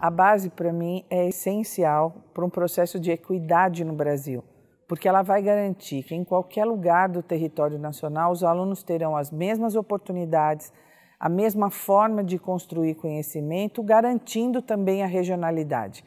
A base, para mim, é essencial para um processo de equidade no Brasil, porque ela vai garantir que em qualquer lugar do território nacional os alunos terão as mesmas oportunidades, a mesma forma de construir conhecimento, garantindo também a regionalidade.